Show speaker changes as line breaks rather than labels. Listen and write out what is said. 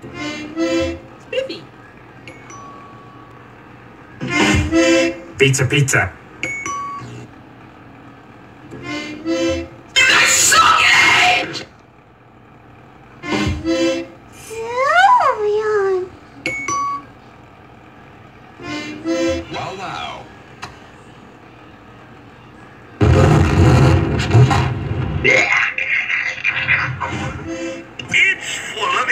Spiffy.
Pizza, pizza.
Wow, wow.
It's full of